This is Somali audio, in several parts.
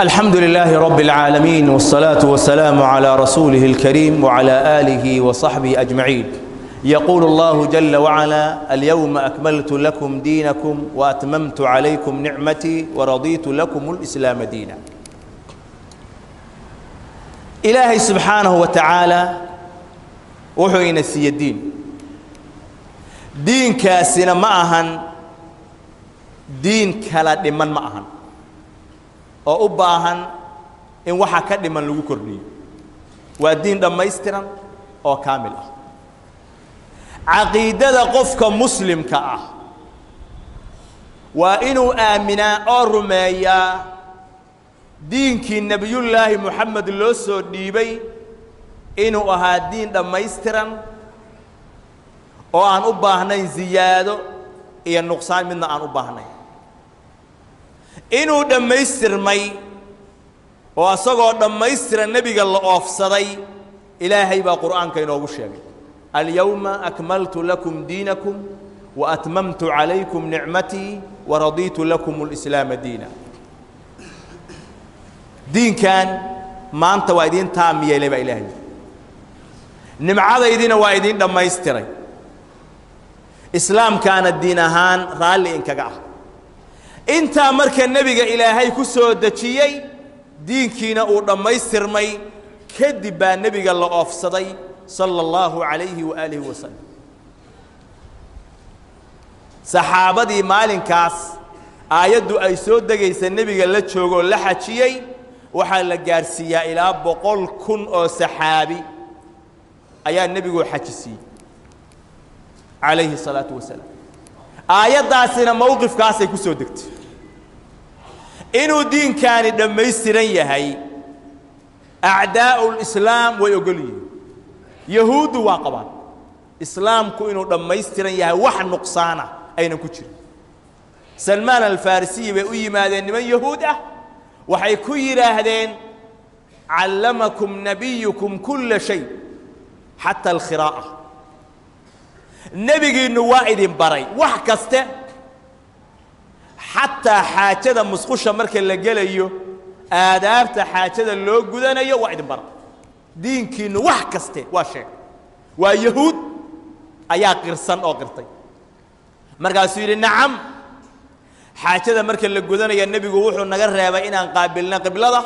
الحمد لله رب العالمين والصلاة والسلام على رسوله الكريم وعلى آله وصحبه أجمعين يقول الله جل وعلا اليوم أكملت لكم دينكم وأتممت عليكم نعمتي ورضيت لكم الإسلام دينا إلهي سبحانه وتعالى وحوين السي الدين دين كاسنا معهن دين كلا دمان معهن oo u baahan in waxa ka dhiman lagu kordhiyo. Waa diin dhammaystiran oo kaamil ah. Caqiidada qofka muslimka ah waa inuu aaminaa oo rumeeyaa diinkii nebiyullaahi moxamed loo soo dhiibay inuu ahaa diin dhammaystiran oo aan u baahnayn ziyaado iyo nuqsaan midna aan u baahnayn inuu dhammaystirmay oo asagoo dhammaystiran nebiga la oofsaday ilaahay baa qur'aanka inoogu sheegay. Alyawma akmaltu lakum diinakum waatmamtu calaykum nicmatii waradiitu lakum اlislaama diina. Diinkan maanta waa idiin taam yeelay baa ilaahay nimcadaydiina waa idiin dhammaystiray. Islaamkaana diin ahaan raalli inkaga ah intaa marka nebiga ilaahay ku soo dejiyey diinkiina uu dhammaystirmay kadib baa nebiga la oofsaday sala allahu calayhi waaalihi wasalam saxaabadii maalinkaas aayaddu ay soo degaysa nebiga la joogoo la xajiyey waxaa la gaarsiiyaa ilaa boqol kun oo saxaabi ayaa nebigoo xaji siiyey calayhi الsalaatu wasalaam aayaddaasina mowqifkaasay ku soo degtay inuu diinkaani dhammaystiran yahay acdaa'u lislaam way ogol yihiin yahuuddu waa qabaan islaamku inuu dhammaystiran yahay wax nuqsaana aynan ku jirin. Salmaan alfarisiyi bay u yimaadeen niman yahuud ah waxay ku yidhaahdeen callamakum nabiyukum kulla shay xata alkhiraa'a nebigiinnu waa idin baray. Wax kaste xataa xaajada musqusha marka la gelayo aadaabta xaajada loo gudanayo waa idin bara diinkiinnu wax kaste waa sheeg. Waa yahuud ayaa qirsan oo qirtay. Markaasuu yidhi nacam xaajada marka la gudanaya nebigu wuxuu naga reebay inaan qaabilno qiblada.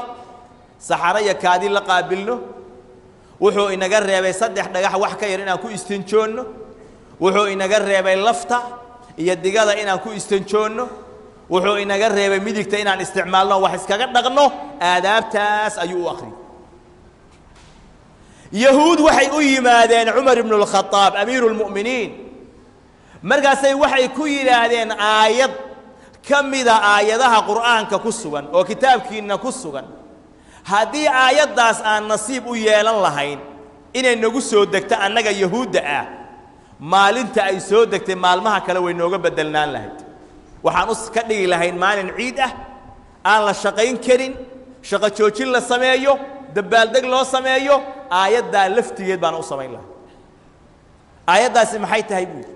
Saxaro iyo kaadi la qaabilno. Wuxuu inaga reebay saddex dhagax wax ka yar inaan ku istinjoonno. Wuxuu inaga reebay lafta iyo digada inaan ku istanjoonno wuxuu inaga reebay midigta inaan isticmaalno wax iskaga dhaqno aadaabtaas ayuu u akhriyey yahuud waxay u yimaadeen cumar ibnu اlkhadaab amiiru اlmu'miniin markaasay waxay ku yidhaahdeen aayad ka mida aayadaha qur'aanka ku sugan oo kitaabkiinna ku sugan. Haddii aayaddaas aan nasiib u yeelan lahayn inay nagu soo degto annaga yahuudda ah maalinta ay soo degtay maalmaha kale way nooga beddelnaan lahayd waxaan u ka dhigi lahayn maalin ciid ah aan la shaqayn karin shaqo joojin la sameeyo dabaaldeg loo sameeyo aayaddaa laftigeed baana u samayn lahay aayaddaasi maxay tahay buu yidhi?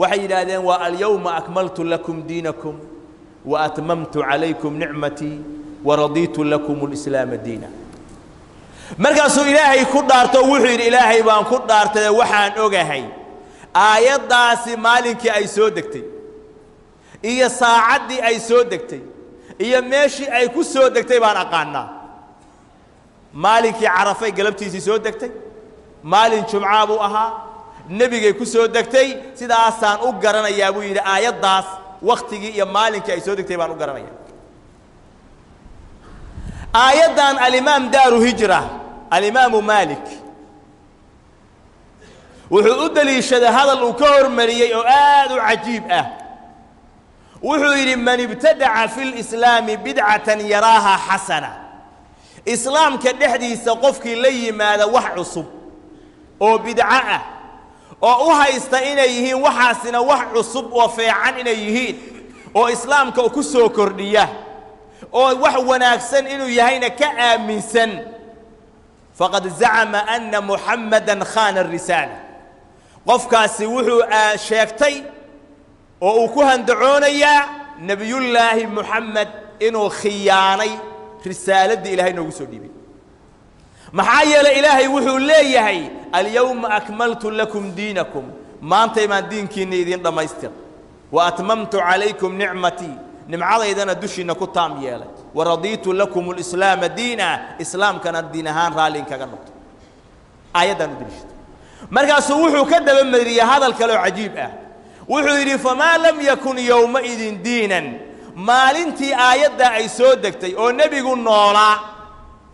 Waxay yidhaahdeen waa alyawma akmaltu lakum diinakum wa atmamtu calaykum nicmatii waradiitu lakum اlislaama diina. Markaasuu ilaahay ku dhaarto wuxuu yidhi ilaahay baan ku dhaartay waxaan ogahay aayaddaasi maalinkii ay soo degtay iyo saacaddii ay soo degtay. Iyo meeshii ay ku soo degtay baan aqaanaa. Maalinkii carafay galabtiisii soo degtay. Maalin jumcaa buu ahaa. Nebigay ku soo degtay. Sidaasaan u garanayaa buu yidhi aayaddaas wakhtigii iyo maalinkii ay soo degtay baan u garanayaa. Aayaddan alimaam daaru hijra alimaamu maalik wuxuu u deliishaday hadal uu ka hormariyey oo aad u cajiib ah wuxuu yidhi man ibtadaca fi lislaami bidcatan yaraaha xasana. Islaamka dhexdiisa qofkii la yimaada wax cusub oo bidco ah oo u haysta inay yihiin waxaasina wax cusub oo feecan inay yihiin oo islaamka ku soo kordhiya oo wax wanaagsan inuu yahayna ka aaminsan faqad zacama ana muxammadan khana risaala. Qofkaasi wuxuu sheegtay oo uu ku handacoonayaa nebiyullaahi moxamed inuu khiyaanay risaaladii ilaahay noogu soo dhiibay. Maxaa yeelay ilaahay wuxuu leeyahay alyawma akmaltu lakum diinakum. Maantay baan diinkiinna idiin dhammaystir. Wa atmamtu calaykum nicmatii nimcadaydana dushiinna ku taam yeelay. Wa radiitu lakum alislaama diina. Islaamkana diin ahaan raallin kaga noqdo. Aayaddaan u deliishata markaasuu wuxuu ka dabamariyey hadal kaleoo cajiib ah wuxuu yidhi famaa lam yakun yowmaidin diinan. Maalintii aayaddaa ay soo degtay oo nebigu noolaa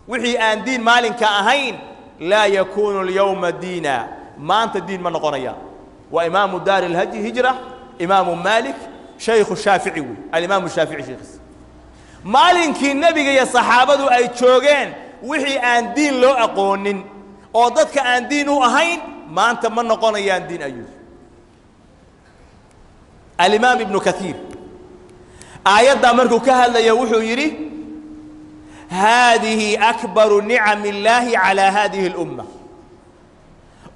wixii aan diin maalinka ahayn laa yakuunu alyawma diina. Maanta diin ma noqonayaan waa imaamu daari alhijra imaamu maalik shaykhu shaafici wey alimaamu shaafici sheekhiisa maalinkii nebiga iyo saxaabadu ay joogeen wixii aan diin loo aqoonin oo dadka aan diin u ahayn maanta ma noqonayaan diin ayuu alimaam ibnu kaiir aayaddaa markuu ka hadlaya wuxuu yidhi haadihi akbaru nicam illaahi calaa haadihi اlumma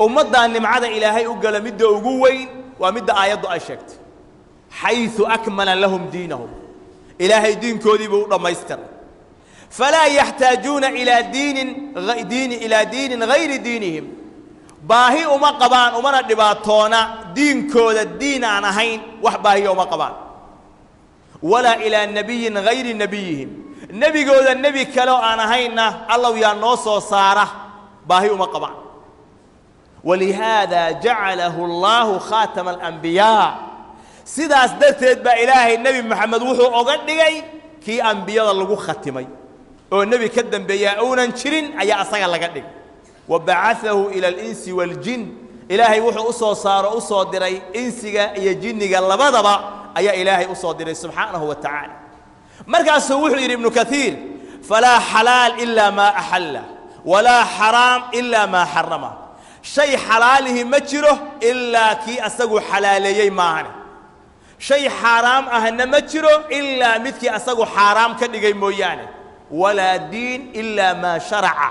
ummaddaa nimcada ilaahay u gala midda ugu weyn waa midda aayaddu ay sheegtay. Xayثu akmala lahum diinahum. Ilaahay diinkoodii buu u dhammaystiray falaa yaxtaajuuna ilaa diinin diini ilaa diinin gayri diinihim baahi uma qabaan umana dhibaatoona diinkooda diin aan ahayn wax baahiya uma qabaan. Walaa ilaa nebiyin gayri nebiyihim nebigooda nebi kale oo aan ahaynna allow yaa noo soo saara baahi uma qabaan. Walihaada jacalahu allahu khaatama alambiyaa sidaas darteed baa ilaahay nebi moxamed wuxuu oga dhigay kii ambiyada lagu khatimay. Oo nebi ka dambeeyaa uunan jirin ayaa asaga laga dhigay wa bacaahu ila alinsi waaljin ilaahay wuxuu u soo saaro u soo diray insiga iyo jinniga labadaba ayaa ilaahay u soo diray subxaanahu wa tacaala markaasuu wuxuu yidhi ibnu kaiir falaa xalaal ilaa maa axalla walaa xaraam ilaa maa xarama. Shay xalaalihi ma jiro ilaa kii asagu xalaaleeyey maahane shay xaaraam ahna ma jiro ilaa midkii asagu xaaraam ka dhigay mooyaane. Walaa diin ilaa maa sharaca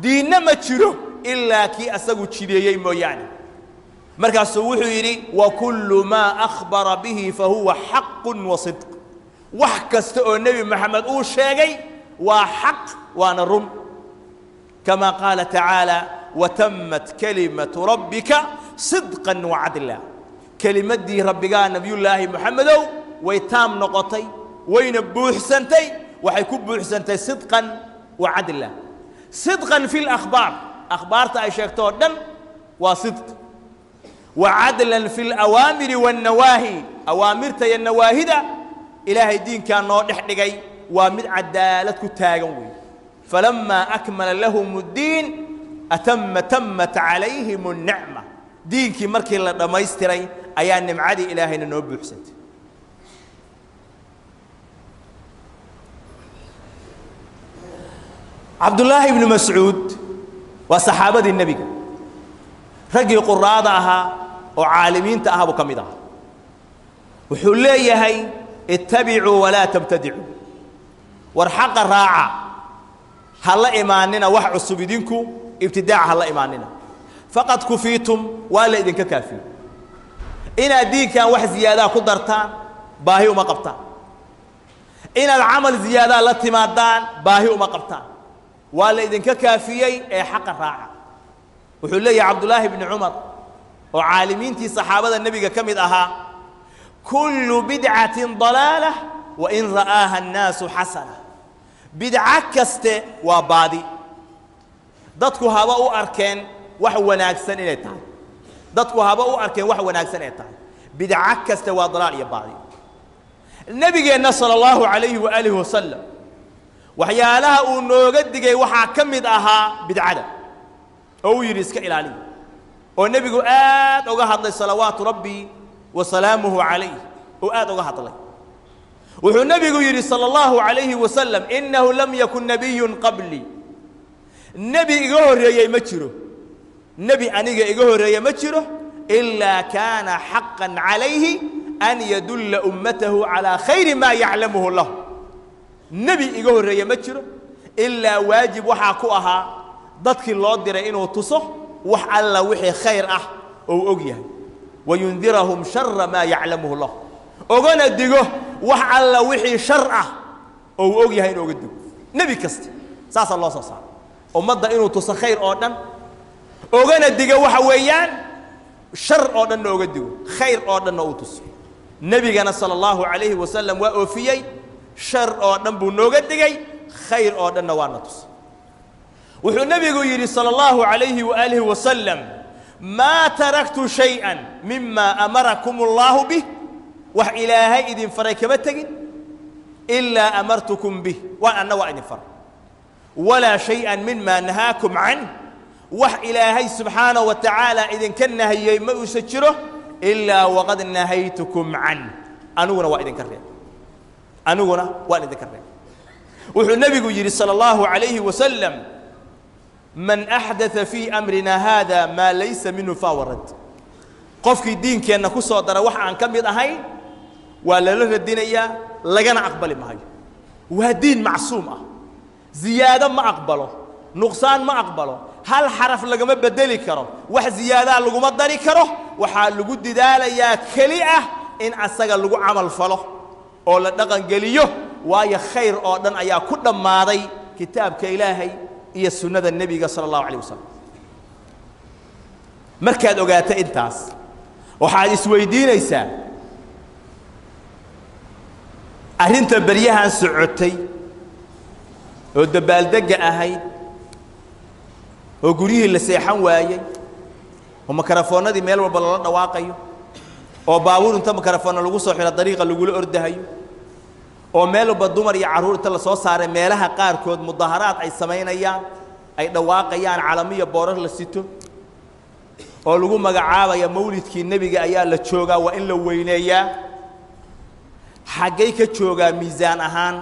diinna ma jiro ilaa kii asagu jideeyey mooyaane markaasuu wuxuu yidhi wa kullu maa akhbara bihi fahuwa xaqun wa sidq wax kasta oo nebi moxamed uu sheegay waa xaq waana run kama qaala tacaala watamat kalimatu rabbika sidqan wacadla kelimaddii rabbigaa nebiyullaahi moxamedow way taam noqotay wayna buuxsantay waxay ku buuxsantay sidqan wa cadla sidqan fi lakhbaar akhbaarta ay sheegto oo dhan waa sidq. Wa cadlan fi lawaamiri wannawaahi awaamirta iyo nawaahida ilaahay diinkaa noo dhex dhigay waa mid cadaalad ku taagan wey falamaa akmala lahum اddiin atama tamat calayhim اnicma diinkii markii la dhammaystiray ayaa nimcadii ilaahayna noo buuxsantay. Cabdullaahi ibnu mascuud waa saxaabadii nebiga. Raggii quraada ahaa oo caalimiinta ahaa buu ka mid ahaa. Wuxuu leeyahay ittabicuu walaa tabtadicuu war xaqa raaca ha la imaanina wax cusub idinku ibtidaaca ha la imaanina. Faqad kufiitum waa la idinka kaafiyey inaad diinkan wax ziyaadaa ku dartaan baahi uma qabtaan. Inaad camal ziyaadaa la timaadaan baahi uma qabtaan waa la idinka kaafiyey ee xaqa raaca. Wuxuu leeyahay cabdullaahi bni cumar oo caalimiintii saxaabada nebiga ka mid ahaa kullu bidcatin dalaalah wain ra'aaha annaasu xasana. Bidco kaste waa baadi. Dadku haba u arkeen wax wanaagsan inay tahay. Dadku haba u arkeen wax wanaagsan inay tahay. Bidco kaste waa dalaal iyo baadi. Nebigeenna sala allahu calayhi waaalihi wasalam waxyaalaha uu nooga digay waxaa ka mid ahaa bidcada. Oo uu yidhi iska ilaaliya oo nebigu aad uga hadlay salawaatu rabbi wa salaamuhu calayh. Oo aad uga hadlay. Wuxuu nebigu yidhi sala allahu calayhi wasalam innahu lam yakun nebiyun qablii nebi iga horreeyey ma jiro. Nebi aniga iga horreeye ma jiro ilaa kaana xaqan calayhi an yadulla ummatahu calaa khayri maa yaclamuhu lahu nebi iga horreeye ma jiro ilaa waajib waxaa ku ahaa dadkii loo diray inuu tuso wax alla wixii khayr ah ou og yahay. Wayundirahum shara maa yaclamuhu lahu ogana digo wax alla wixii shar ah oo uu og yahay in oga digo. Nebi kasta saasaa loo soo saaray. Ummadda inuu tuso khayr oo dhan ogana digo waxa weeyaan shar oo dhanna oga digo khayr oo dhanna uu tuso. Nebigana sala allahu calayhi wasalam waa oofiyey shar oo dhan buu nooga digay khayr oo dhanna waana tusay wuxuu nebigu yidhi sala allahu calayhi waaalihi wasalam maa taraktu shay-an mima amarakum allahu bih. Wax ilaahay idin faray kama tegin ilaa amartukum bih. Waan anna waa idin faray. Walaa shay-an mima nahaakum canh wax ilaahay subxaanaه wa tacaala idinka nahiyey ma uusa jiro ilaa waqad nahaytukum canh aniguna waa idinka reeb aniguna waan idinka reeb wuxuu nebigu yidhi salى اllahu عalayhi wasalam man axdaa fii amrina haada maa laysa minhu fawarad qofkii diinkeenna ku soo dara wax aan ka mid ahayn waa lala radinayaa lagana aqbali maayo waa diin macsuum ah ziyaado ma aqbalo nuqsaan ma aqbalo hal xaraf lagama bedeli karo wax ziyaadaa laguma dari karo waxaa lagu didaalayaa keli ah in asaga lagu camal falo oo la dhaqangeliyo waayo khayr oo dhan ayaa ku dhammaaday kitaabka ilaahay iyo sunnada nebiga sala allahu calayh wasalam markaad ogaato intaas waxaad isweydiinaysaa arrinta beryahan socotay oo dabaaldegga ahayd oo guryihii la seexan waayey oo makarafoonnadii meel walba lala dhawaaqayo oo baabuur inta makarafoonna lagu soo xiro dariiqa lagula ordahayo oo meel walba dumar iyo carruur inta la soo saaray meelaha qaarkood mudaharaad ay samaynayaan ay dhawaaqayaan calamiya boorar la sito oo lagu magacaabaya mawlidkii nebiga ayaa la joogaa waa in la weyneeyaa. Xaggay ka joogaa miisaan ahaan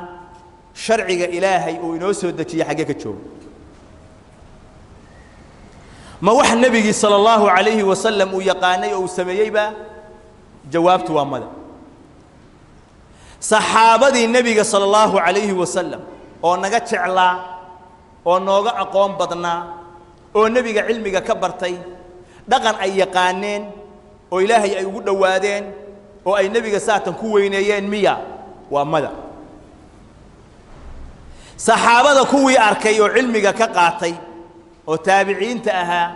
sharciga ilaahay uu inoo soo dejiya xaggee ka jooga ma wax nebigii sala allahu calayhi wasalam uu yaqaanay oo uu sameeyeyba jawaabtu waa mada saxaabadii nebiga sala allahu calayhi wasalam oo naga jeclaa oo nooga aqoon badnaa oo nebiga cilmiga ka bartay dhaqan ay yaqaaneen oo ilaahay ay ugu dhowaadeen oo ay nebiga saatan ku weyneeyeen miya waa mada saxaabada kuwii arkay oo cilmiga ka qaatay oo taabiciinta ahaa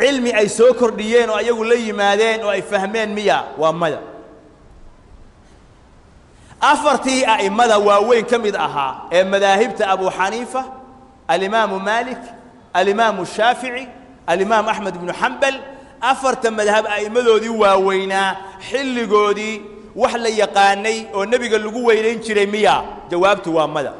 cilmi ay soo kordhiyeen oo ayagu la yimaadeen oo ay fahmeen miya waa mada afartii a'immada waaweyn ka mid ahaa ee madaahibta abu xaniifa alimaamu maalik alimaamu shaafici alimaam axmed ibnu xambal afarta madhab a'immadoodii waaweynaa xilligoodii wax la yaqaanay oo nebiga lagu weynayn jiray miya. Jawaabtu waa mada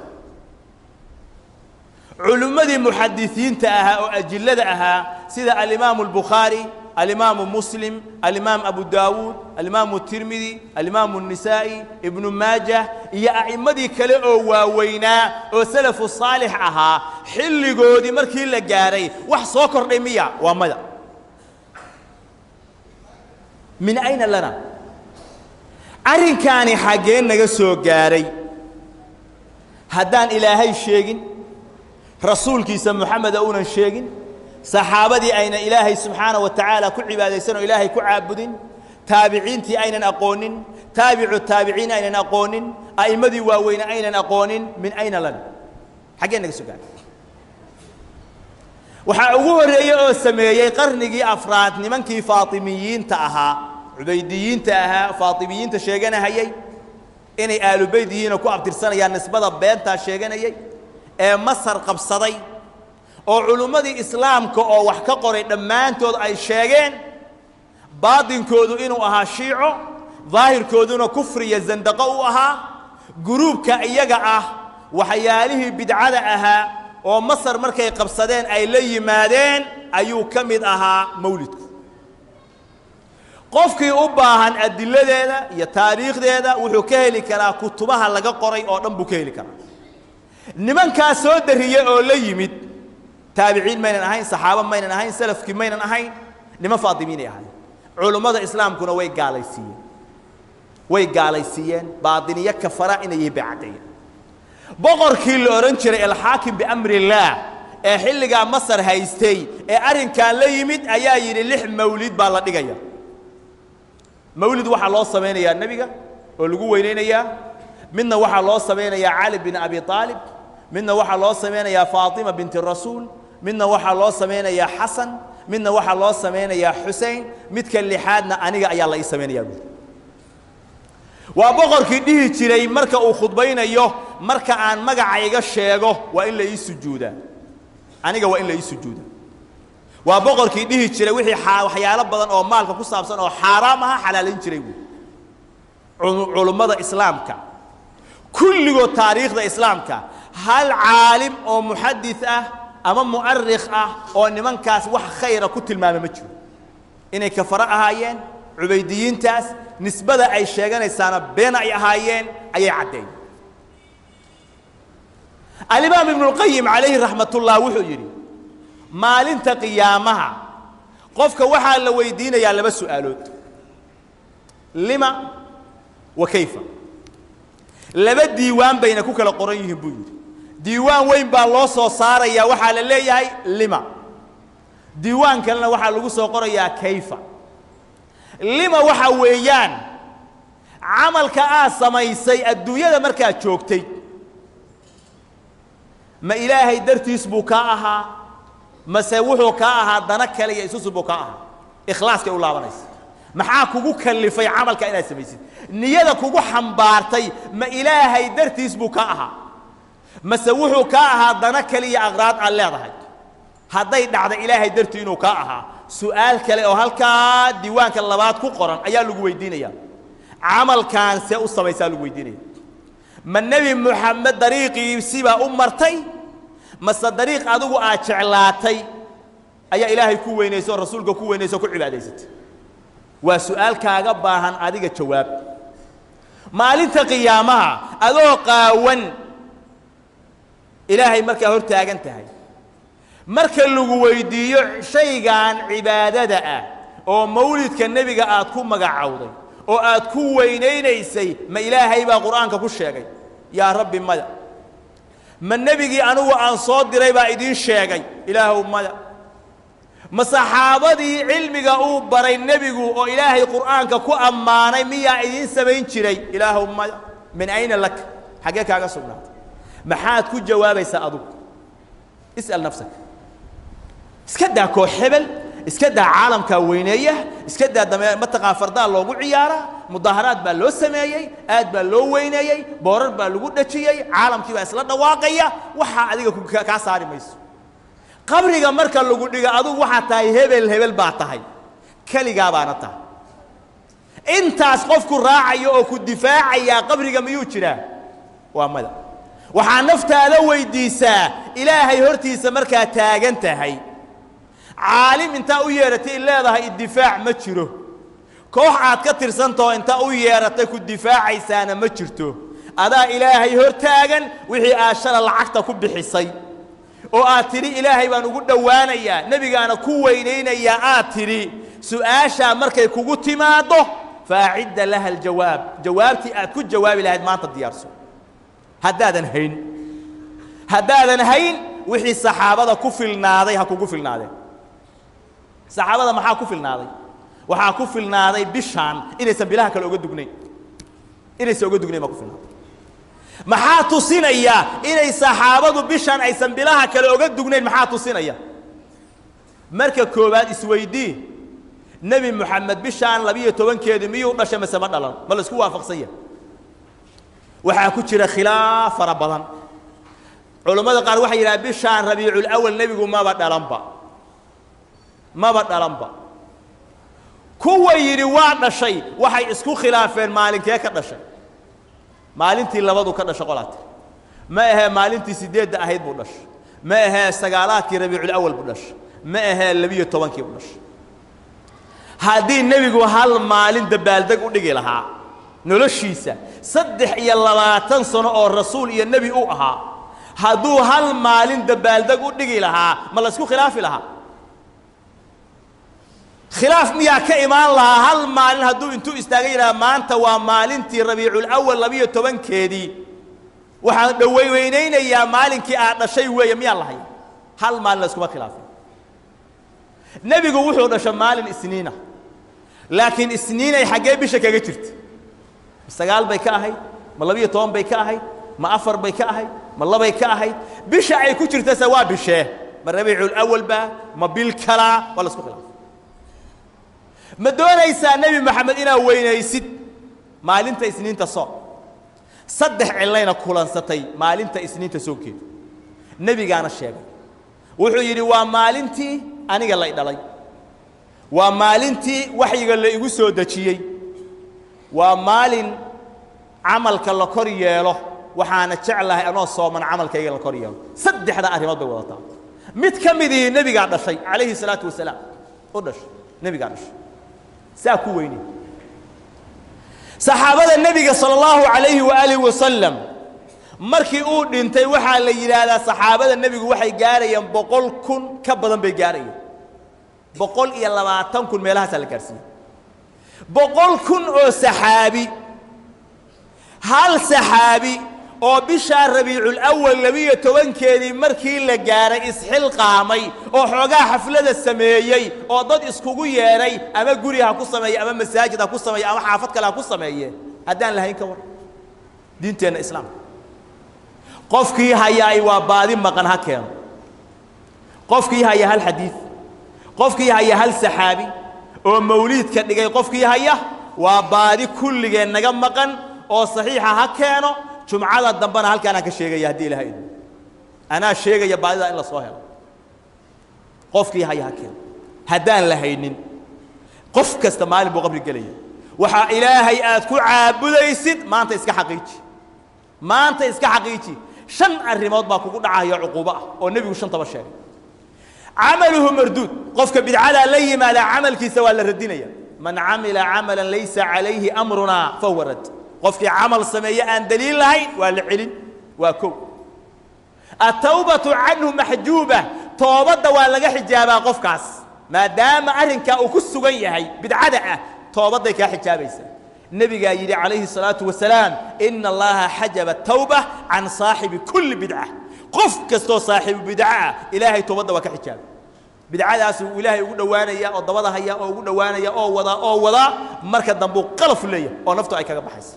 culimmadii muxadisiinta ahaa oo ajillada ahaa sida alimaamu albukhaari alimaamu muslim alimaam abu daawuud alimaamu tirmidi alimaamu الnisaa'i ibnu maajah iyo a'immadii kale oo waaweynaa oo salafu saalix ahaa xilligoodii markii la gaaray wax soo kordhay miya waa mada. Min ayna lana? Arrinkaani xaggee naga soo gaaray. Haddaan ilaahay sheegin rasuulkiisa moxameda uunan sheegin saxaabadii aynan ilaahay subxaana wa tacaala ku cibaadaysan oo ilaahay ku caabudin taabiciintii aynan aqoonin taabicu taabiciin aynan aqoonin a'immadii waaweyne aynan aqoonin min ayna lana? Xaggee naga soo waxaa ugu horreeyey oo sameeyey qarnigii afraad nimankii faatimiyiinta ahaa cubaydiyiinta ahaa faatimiyiinta sheeganahayey inay aalubeyd yihiinoo ku abtirsanayaan nisbada beentaa sheeganayey ee masar qabsaday oo culummadii islaamka oo wax ka qoray dhammaantood ay sheegeen baatinkoodu inuu ahaa shiico daahirkooduna kufriya zandaqo u ahaa guruubka iyaga ah waxyaalihii bidcada ahaa oo masar markay qabsadeen ay la yimaadeen ayuu ka mid ahaa mawlidku. Qofkii u baahan adiladeeda iyo taariikhdeeda wuxuu ka heli karaa kutubaha laga qoray oo dhan buu ka heli karaa. Nimankaa soo dariyey oo la yimid taabiciin maynan ahayn saxaabo maynan ahayn salafkii maynan ahayn niman faatimiinay ahayn. Culummada islaamkuna way gaalaysiiyeen. Way gaalaysiiyeen. Baadiniyo kafara inay yihiin bay caddeeyeen boqorkii la odhan jiray alxaakim biamri illaah ee xilligaa masar haystay ee arrinkan la yimid ayaa yidhi lix mawlid baa la dhigaya. Mawlid waxaa loo samaynayaa nebiga oo lagu weynaynayaa midna waxaa loo samaynayaa cali bin abi aalib midna waxaa loo samaynayaa faatima binti rasuul midna waxaa loo samaynayaa xasan midna waxaa loo samaynayaa xusein midka lixaadna aniga ayaa la ii samaynayaa buuri waa boqorkii dhihi jiray marka uu khudbaynayo marka aan magaca iga sheego waa in la ii sujuudaa. Aniga waa in la ii sujuuda waa boqorkii dhihi jiray wixii waxyaalo badan oo maalka ku saabsan oo xaaraam aha xalaalin jiray buuri culummada islaamka kulligood taariikhda islaamka hal caalim oo muxadis ah ama mu'arikh ah oo nimankaas wax khayra ku tilmaama ma jiro. Inay kafaro ahaayeen cubaydiyiintaas nisbada ay sheeganaysaana been ay ahaayeen ayay caddeeyeen alimaam ibnuاlqayim calayhi raxmatullah wuxuu yidhi maalinta qiyaamaha qofka waxaa la weydiinayaa laba su'aalood. Lima wa kayfa? Laba diiwaan bayna ku kala qoran yihiin buu yidhi diiwaan weyn baa loo soo saarayaa waxaa la leeyahay lima. Diiwaan kalena waxaa lagu soo qorayaa kayfa. Lima waxa weeyaan camalka aad samaysay adduunyada markaad joogtay. Ma ilaahay dartiis buu kaa ahaa mase wuxuu kaa ahaa dana kale iyo isusu buu kaa ahaa. Ikhlaaskay u laabanaysa. Maxaa kugu kallifay camalka inaad samaysid? Niyada kugu xambaartay ma ilaahay dartiis buu kaa ahaa mase wuxuu kaa ahaa dana kale iyo aqraad aad leedahay. Hadday dhacda ilaahay dartii inuu kaa ahaa su'aal kale oo halkaa diiwaanka labaad ku qoran ayaa lagu weydiinaya camalkaan see u samaysaa lagu weydiinaya ma nebi moxamed dariiqiisibaa u martay? Mase dariiq adigu aad jeclaatay? Ayaa ilaahay ku weynaysa oo rasuulka ku weynaysa ku cibaadaysatay. Waa su'aal kaaga baahan adiga jawaab. Maalinta qiyaamaha adoo qaawan ilaahay markaa hor taagan tahay. Marka lagu weydiiyo shaygan cibaadada ah oo mawlidka nebiga aad ku magacowday oo aad ku weynaynaysay ma ilaahay baa qur'aanka ku sheegay. Yaa rabbi maya ma nebigii anugu aan soo diray baa idiin sheegay ilaahow maya ma saxaabadii cilmiga uu baray nebigu oo ilaahay qur'aanka ku ammaanay miyaa idiin samayn jiray ilaahow maya min ayna laka xaggee kaaga sugnaatay maxaad ku jawaabaysaa adugu is'al nafsaka iska daa koox hebel iska daa caalamkaa weyneeya iska daa dame mataqaa fardaa loogu ciyaaraa mudaaharaad baa loo sameeyey aad baa loo weyneeyey boorar baa lagu dhajiyey caalamkii baa isla dhawaaqaya waxaa adiga kaa saari mayso. Qabriga marka lagu dhigo adugu waxaad tahay hebel hebel baa tahay. Keligaa baana tahay. Intaas qofku raacaya oo ku difaacayaa qabriga miyuu jiraa? Waa mada waxaa naftaada weydiisaa ilaahay hortiisa markaa taagan tahay. Caalim intaa u yeehatay leedahay iddifaac ma jiro. Koox aad ka tirsantaho intaa u yeehatay ku difaacaysaana ma jirto. Adaa ilaahay hor taagan wixii aad shala lacagta ku bixisay. Oo aad tidhi ilaahay baan ugu dhowaanayaa nebigaana ku weynaynayaa aad tidhi. Su'aashaa markay kugu timaaddo faacidda laha aljawaab. Jawaabtii aad ku jawaabi lahayd maanta diyaarso haddaadan hayn. Haddaadan hayn wixii saxaabada ku filnaaday ha kugu filnaadeen. Saxaabada maxaa ku filnaaday? Waxaa ku filnaaday bishaan inaysan bilaha kale oga dugnayn inaysan oga dugnayn baa ku filnaaday maxaa tusinaya inay saxaabadu bishaan aysan bilaha kale oga dugnayn maxaa tusinaya? Marka koowaad isweydii nebi moxamed bishaan labiyo tobankeedu miyuu dhashay mase ma dhalan? Ma la isku waafaqsan yahay waxaa ku jira khilaaf fara badan. Culammada qaar waxay yidhaha bishaan rabiiculawal nebigu maba dhalanba. Maba dhalanba. Kuwa yidhi waa dhashay. Waxay isku khilaafeen maalinkee ka dhashay. Maalintii labadu ka dhashay qolaati ma ahee maalintii sideedda ahayd buu dhashay. Ma ahee sagaalaadkii rabiiculawal buu dhashay. Ma ahee labiyo tobankii buu dhashay. Haddii nebigu hal maalin dabaaldeg u dhigi lahaa noloshiisa. Saddex iyo labaatan sano oo rasuul iyo nebi u ahaa hadduu hal maalin dabaaldeg u dhigi lahaa ma la isku khilaafi lahaa? Khilaaf miyaa ka imaan lahaa hal maalin hadduu intuu istaaga yidhaha maanta waa maalintii rabiiculawal labiyo tobankeedii. Waxaan dhawey weynaynayaa maalinkii aad dhashay weeye miyaa lahay hal maalin la iskuma khilaafin. Nebigu wuxuu dhashay maalin isniina laakiin isniinay xaggee bisha kaga jirta sagaal bay ka ahayd ma labiyo toban bay ka ahayd ma afar bay ka ahayd ma labay ka ahayd. Bisha ay ku jirtase waa bishee ma rabiiculawal baa ma bil kalaa waa la isku khilaafay ma doonaysaa nebi moxamed inaad weynaysid maalinta isniinta soom saddex cillayna kulansatay maalinta isniinta soonkeeda nebigaana sheegay. Wuxuu yidhi waa maalintii aniga lay dhalay. Waa maalintii waxyiga la igu soo dejiyey waa maalin camalka la kor yeelo waxaana jeclahay anoo sooman camalkayga la kor yeelo. Saddexda arrimood bay wadataa. Mid ka midii nebigaa dhashay calayhi salaatu wasalaam. U dhashay nebigaa dhashay saa ku weyni. Saxaabada nebiga sala allahu calayhi waaalih wasalam markii uu dhintay waxaa la yidhaahdaa saxaabada nebigu waxay gaarayeen boqol kun ka badan bay gaarayeen boqol iyo labaatan kun meelahaasaa la gaarsiiyey boqol kun oo saxaabi. Hal saxaabi oo bishaa rabiiculawal labiyo tobankeedii markii la gaaray isxilqaamay oo xoogaa xaflada sameeyey oo dad iskugu yeedhay ama guri ha ku sameeye ama masaajid ha ku sameeye ama xaafad kale ha ku sameeye haddaan lahayn ka war. Diinteenna islaamka qofkii hayaay waa baadi maqan ha keeno. Qofkii haya hal xadiid qofkii haya hal saxaabi oo mawliidka dhigay qofkii haya waa baadi kulligeen naga maqan oo saxiixa ha keeno jumcada dambena halkaanaan ka sheegaya haddii ilaha idmo anaa sheegaya baadida in la soo helo. Qofkii haya ha keeno. Haddaan la haynin. Qof kasta maalin buu qabri gelaya. Waxaa ilaahay aad ku caabudaysid maanta iska xaqiiji. Maanta iska xaqiiji. Shan arrimood baa kugu dhacaya cuquubo ah oo nebigu shantaba sheegay camaluhu marduud. Qofka bidcadaa la yimaada camalkiisa waa la radinaya. Man camila camala laysa calayhi amrunaa fahuwa rad. Qofkii camal sameeye aan daliil lahayn waa la celin waa ko atawbatu canhu maxjuuba toobadda waa laga xijaabaa qofkaas. Maadaama arrinkaa uu ku sugan yahay bidcada ah toobaday kaa xijaabaysa. Nebigaa yidhi calayhi salaatu wasalaam ina allaha xajaba tawba can saaxibi kulli bidca qof kastoo saaxiibu bidca ah ilaahay toobadda waa ka xijaaba bidcadaas uu ilaahay ugu dhowaanaya oo dabada haya oo ugu dhowaanaya oo wadaa oo wadaa marka dambuu qalafu leeyahay oo naftu ay kaga baxayso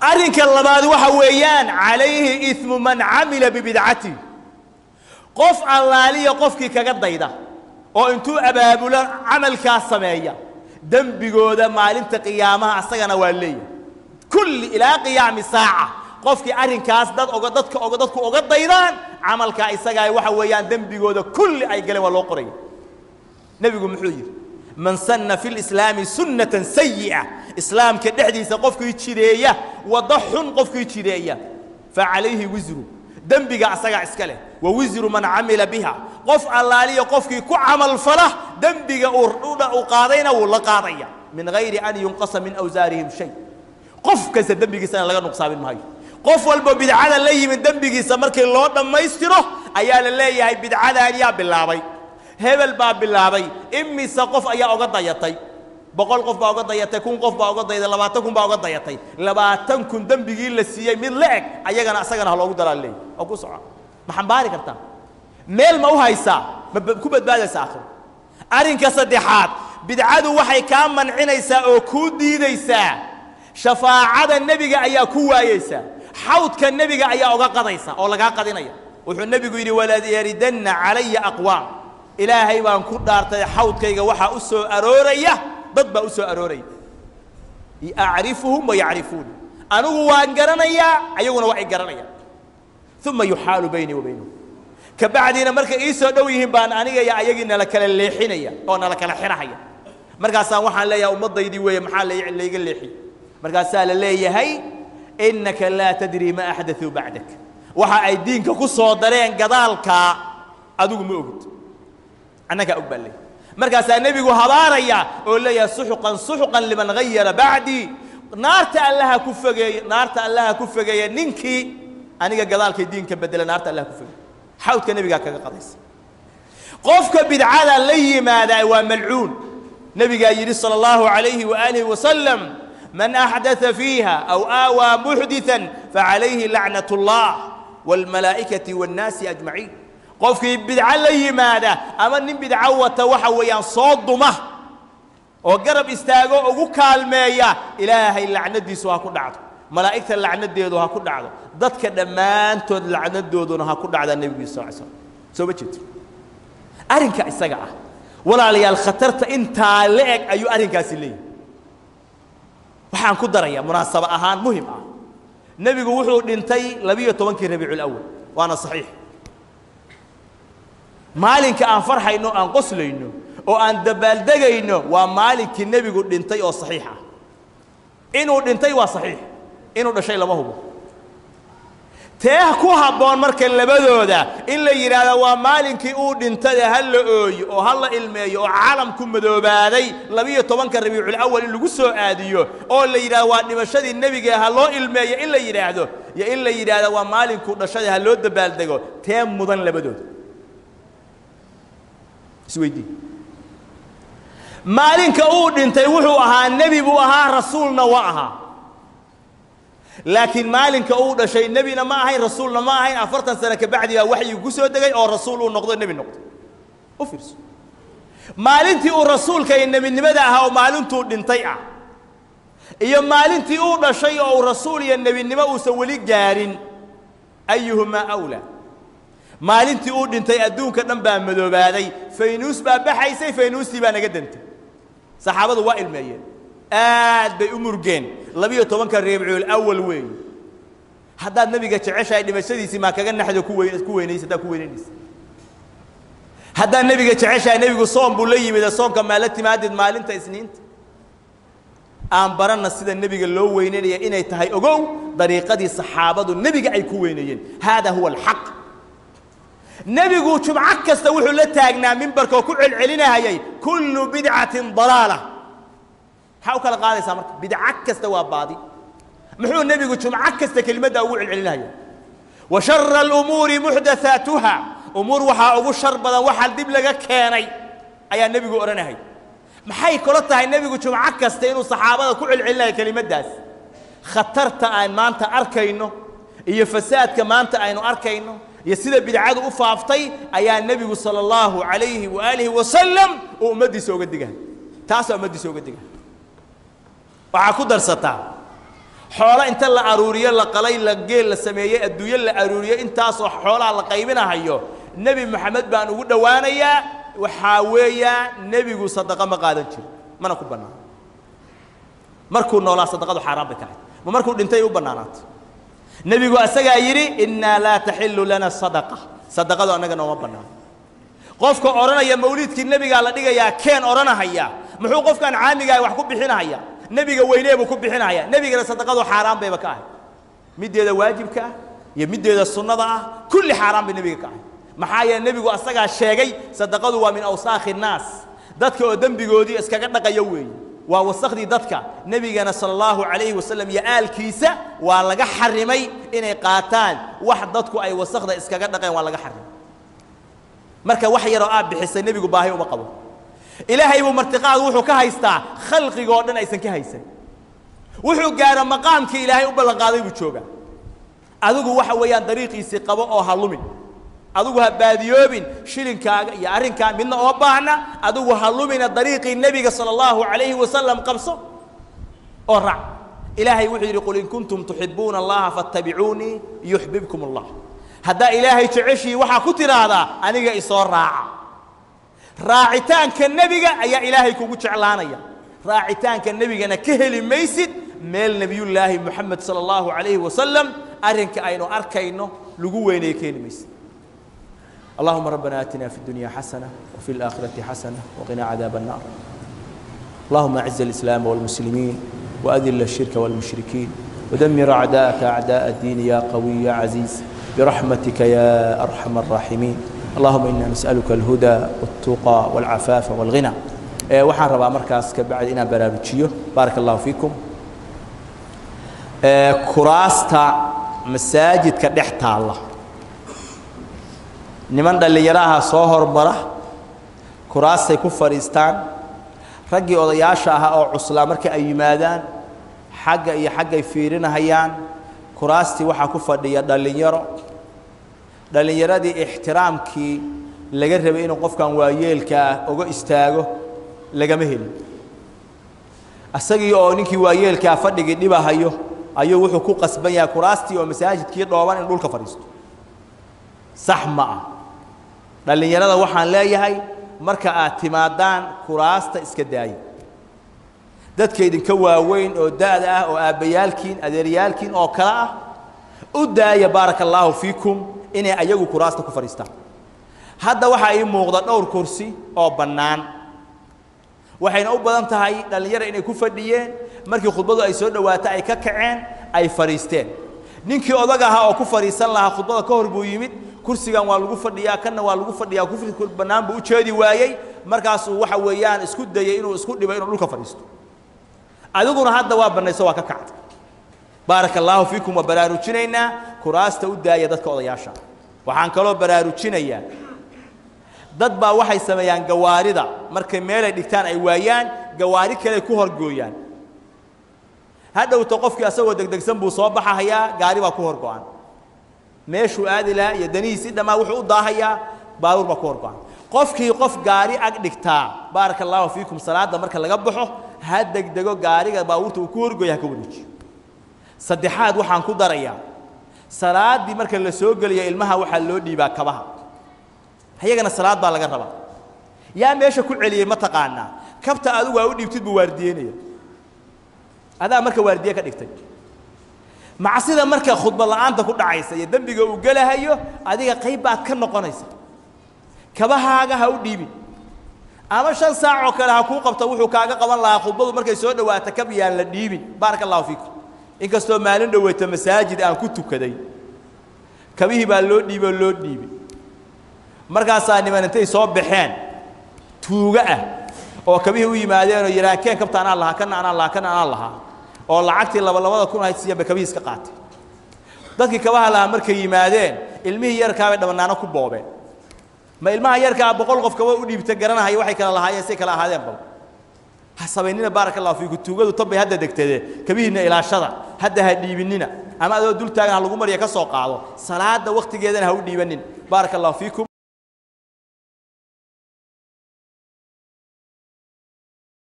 arrinka labaad waxa weeyaan calayhi iثmu man camila bibidcati qof allaaliya qofkii kaga dayda oo intuu abaabulo camalkaa sameeya dembigooda maalinta qiyaamaha asagana waa leeyahay kulli ilaa qiyaami saaca qofkii arrinkaas dad oga dadka oga dadku oga daydaan camalkaa isagaa waxa weeyaan dembigooda kulli ay galeen waa loo qoraya. Nebigu muxuu yidhi man sanna fi lislaami sunnatan sayi'a islaamka dhexdiisa qofkii jireeya waddo xun qofkii jireeya. Fa calayhi wisru dembiga asagaa iska leh. Wa wisru man camila biha. Qof allaaliya qofkii ku camal fala dembiga uu qaadayna wuu la qaadaya. Min gayri an yunqasa min awsaarihim shay. Qof kasta dembigiisana laga nuqsaamin maayo qof walba bidcada la yimid dembigiisa markii loo dhammaystiro ayaa la leeyahay bidcadan yaa bilaabay. Hebel baa bilaabay. Imise qof ayaa oga dayatay? Boqol qof baa oga dayatay? Kun qof baa oga dayatay? Labaatan kun baa oga dayatay? Labaatan kun dembigii la siiyey mid la eg ayagana asagana ha loogu oo ku soco ma xambaari kartaa? Meel ma u haysaa? Ma ku badbaadaysa aakhiro arrinka saddexaad bidcadu waxay kaa mancinaysaa oo kuu diidaysaa. Shafaacada nebiga ayaa ku waayeysaa xawdka nebiga ayaa oga qadaysa oo lagaa qadinaya wuxuu nebigu yidhi walayaridanna calaya aqwaam. Ilaahay baan ku dhaartay xawdkayga waxaa u soo arooraya dad baa u soo arooraya. Acrifuhum wayacrifuuni anigu waan garanayaa ayaguna waa ay garanayaan. Uma yuxaalu baynii wa baynahum ka bacdiina markay ii soo dhow yihiin baan aniga iyo ayagii nala kala leexinaya oo nala kala xirahaya. Markaasaan waxaan leeyahay ummaddaydii weeye maxaa layga leexiyey markaasaa la leeyahay إنك لا تدري ما أحدث بعدك. وها أي دينك كسو درين قدالك أدوك مؤقت أنك أقبل لي مركا سأنبي هضاريا أقول لي سحقا سحقا لمن غير بعدي. نار تألها كفقي نار تألها كفقي ننكي أنك قدالك الدين بدل نار تألها كفقي. حاوت كنبي قاك قضيس قفك بدعاء لي ماذا وملعون. نبي قايري صلى الله عليه وآله وسلم. man axdaa fiiha aw aawaa muxdiثa facalayhi lacnaة اllah wاlmalaa'ikati wاnnaasi ajmaciin qofkii bidco la yimaada ama nin bidco wata waxa weeyaan soo duma oo garab istaago ugu kaalmeeya ilaahay lacnadiisu ha ku dhacdo malaa'igta lacnadeedu ha ku dhacdo dadka dhammaantood lacnadooduna ha ku dhacdaa nebigu sal ly slam soo ma jeeto arrinka isaga ah walaalayaal khatarta intaa la eg ayuu arrinkaasi leeyahay waxaan ku darayaa munaasabo ahaan muhiim ah. Nebigu wuxuu dhintay labiyo tobankii rabiiculawal waana saxiix. Maalinka aan farxayno aan qoslayno oo aan dabaaldegayno waa maalinkii nebigu dhintay oo saxiix ah inuu dhintay waa saxiix. Inuu dhashay lama hubo teeh ku habboon marka labadooda. In la yidhaahdo waa maalinkii uu dhintade ha la ooyo oo ha la ilmeeyo oo caalamku madoobaaday labiyo tobanka rabiiculawal in lagu soo aadiyo oo la yidhahdo waa dhimashadii nebiga ha loo ilmeeyo. In la yidhaahdo iyo in la yidhaahdo waa maalinkuu dhashada ha loo dabaaldego tee mudan labadooda. Isweydii maalinka uu dhintay wuxuu ahaa nebi buu ahaa rasuulna waa ahaa laakiin maalinka uu dhashay nebina ma ahayn rasuulna ma ahayn afartan sano kabacdi baa waxyigu ku soo degay oo rasuul uu noqdo nebi noqdo. U fiirso. Maalintii uu rasuulka iyo nebinimada ahaa oo maalintuu dhintay ah. Iyo maalintii uu dhashay oo uu rasuul iyo nebinimo uusan weli gaarin ayuhumaa awlaa. Maalintii uu dhintay adduunka dhan baa madoobaaday. Faynuus baa baxaysay faynuustii baa naga dantay. Saxaabadu waa ilmeeyeen. Aad bay u murgeen labiyo tobanka reebcuul awal weeye haddaad nebiga jeceshahay dhimashadiisii maa kaga naxdo ku weyn ku weynaysa haddaad ku weynaynaysa. Haddaad nebiga jeceshahay nebigu soom buu la yimid soonka maa la timaadid maalinta isniinta. Aan baranna sida nebiga loo weynaynaya inay tahay ogow dariiqadii saxaabadu nebiga ay ku weyneeyeen. Haadaa huwa alxaq. Nebigu jumco kasta wuxuu la taagnaa mimbarkaoo ku celcelinahayay kullu bidcatin dalaala maxaa u kala qaadaysaa marka? Bidco kasta waa baadi. Muxuu nebigu jumco kasta kelimaddaa ugu celcelinahaya wa shara alumuuri muxdathaatuha umuur waxaa ugu shar badan waxaa dib laga keenay ayaa nebigu odhanahay maxay kula tahay nebigu jumco kasta inuu saxaabada ku celcelinayo kelimaddaas khatarta aan maanta arkayno iyo fasaadka maanta aynu arkayno iyo sida bidcadu u faaftay ayaa nebigu sala allahu calayhi waaalihi wasalam uu ummaddiisa oga digahay. Taasaa ummaddiisa oga digahay waxaa ku darsataa. Xoolo inta la aruuriyo la qalay la geel la sameeyey adduunyo la aruuriyo intaasoo xoolaha la qaybinahayo nebi moxamed baan ugu dhowaanayaa. Waxaa weeyaa nebigu sadaqo ma qaadan jiro mana ku bannaan. Markuu noolaa sadaqadu xaaraan bay ka ahayd ma markuu dhintay u bannaanaatay nebigu asagaa yidhi innaa laa taxillu lana sadaqa. Sadaqadu annaga nooma bannaan. Qofka odhanaya mawliidkii nebigaa la dhigayaa keen odhanahaya muxuu qofkan caamigaah wax ku bixinahaya nebiga weynee buu ku bixinahaya nebigana sadaqadu xaaraan bayba ka ahay. Middeeda waajibka ah iyo middeeda sunnada ah kulli xaaraan bay nebiga ka ahay. Maxaa yeele nebigu asagaa sheegay sadaqadu waa min awsaakhi innaas dadka oo dembigoodii iskaga dhaqaya weeye waa wasakhdii dadka. Nebigana sala allahu calayhi wasalam iyo aalkiisa waa laga xarimay inay qaataan. Wax dadku ay wasakda iskaga dhaqeen waa laga xarimay. Marka wax yaroo aad bixisay nebigu baahi uma qabo ilaahay buu martiqaad wuxuu ka haystaa khalqigoo dhan aysan ka haysan. Wuxuu gaaro maqaamkii ilaahay u ballanqaaday buu joogaa. Adigu waxa weeyaan dariiqiisii qabo oo ha lumin. Adigu ha baadiyoobin shilinkaaga iyo arrinkaa midna oo baahna adigu ha lumina dariiqii nebiga sala allahu calayhi wasalam qabso. Oo raac ilaahay wuxuu yidhi qul in kuntum tuxibuuna allaha fattabicuunii yuxbibkum allah haddaa ilaahay jeceshii waxaa ku tidhaahdaa aniga isoo raaca راعتانك كالنبي يا إلهي كوكو تعلانا يا راعتانك النبي أنا كهل ميسد مال نبي الله محمد صلى الله عليه وسلم أرنك أينو أركينو لقوين يكين ميسد اللهم ربنا آتنا في الدنيا حسنة وفي الآخرة حسنة وقنا عذاب النار اللهم أعز الإسلام والمسلمين وأذل الشرك والمشركين ودمر أعداءك أعداء الدين يا قوي يا عزيز برحمتك يا أرحم الراحمين allahuma inaa nasaluka alhuda waltuqa walcafaafa walghina. Eh, waxaan rabaa markaas kabacdi inaan baraarujiyo. Baaraka allahu fiikum eh, kuraasta masaajidka dhex taalla. Niman dhallinyaraha soo hormara kuraastay ku fadhiistaan. Raggii odayaasha ahaa oo cuslaa marka ay yimaadaan xagga iyo xaggay fiirinahayaan kuraastii waxaa ku fadhiya dhallinyaro dhallinyaradii ixtiraamkii laga rabay inuu qofkan waayeelka ah uga istaago lagama helin. Isagii oo ninkii waayeelkaa fadhigii dhibahayo ayuu wuxuu ku qasban yahay kuraastii oo masaajidkii dhooban in dhulka fadhiisto. Sax ma ah dhallinyarada waxaan leeyahay marka aad timaadaan kuraasta iska daaya dadka idinka waaweyn oo da'da ah oo aabbayaalkiin adeeryaalkiin oo kale ah u daaya baaraka allaahu fiikum inay ayagu kuraasta ku fadhiistaan hadda waxaa ii muuqda dhowr kursi oo bannaan. Waxayna u badan tahay dhallinyara inay ku fadhiyeen markii khudbadu ay soo dhowaato ay ka kaceen ay fadhiisteen. Ninkii odag ahaa oo ku fadhiisan lahaa khudbada ka hor buu yimid kursigan waa lagu fadhiyaa kanna waa lagu fadhiyaa kufri bannaan buu u jeedi waayey. Markaasuu waxa weeyaan isku dayey inuu isku dhibo inuu dhulka fadhiisto. Adiguna hadda waa bannayso waa ka kacday baaraka allaahu fiikum waa baraarujinaynaa kuraasta u daaya dadka odayaasha. Waxaan kaloo baraarujinayaa dad baa waxay sameeyaan gawaarida. Markay meelay dhigtaan ay waayaan gawaari kale ku horgooyaan. Hadhowta qofkii asagoo degdegsan buu soo baxahayaa gaari baa ku horgo-an. Meeshuu aadi lahaa iyo danihiisii dhammaa wuxuu u daahayaa baabuur baa ku horgo-an. Qofkii qof gaari ag dhigtaa baaraka allaahu fiikum salaadda marka laga baxo ha degdego gaariga baabuurta uu ku horgooya ha ka wareejiyo saddexaad waxaan ku darayaa. Salaaddii marka la soo geliyo ilmaha waxaa loo dhiibaa kabaha. Ayagana salaad baa laga rabaa. Yaa meesha ku celiyey ma taqaanaa. Kabta adigu aa u dhiibtid buu waardiyeynaya. Adaa marka waardiye ka dhigtay. Macsida marka khudba la'aanta ku dhacaysa iyo dembiga uu gelahayo adiga qayb baad ka noqonaysa. Kabahaaga ha u dhiibin ama shan saac oo kale ha kuu qabta wuxuu kaaga qaban lahaa khudbadu markay soo dhowaato kab yaan la dhiibin. Baaraka allahu fiikum inkastoo maalin dhoweyta masaajid aan ku tukaday kabihii baa loo dhiiboo loo dhiibay markaasaa niman intay soo baxeen tuugo ah oo kabihii u yimaadeenoo yidhahaan keen kabta anaa lahaa kana anaa lahaa kana anaa lahaa oo lacagtii laba labada kun ahayd siiyaan bay kabihii iska qaatay. Dadkii kabaha lahaa markay yimaadeen ilmihii yarkaa bay dhamanaano ku boobeen. Ma ilmaha yarkaa boqol qof kaba u dhiibta garanahaya waxay kala lahaayeen say kala ahaadeen bal ha samaynina baaraka allahu fiiku tuugadu tabbay hadda degtade kabihiinna ilaashada hadda ha dhiibinina. Ama adoo dul taagan ha lagu mariya ka soo qaado salaada waktigeedana ha u dhiibanin baaraka allahu fiikum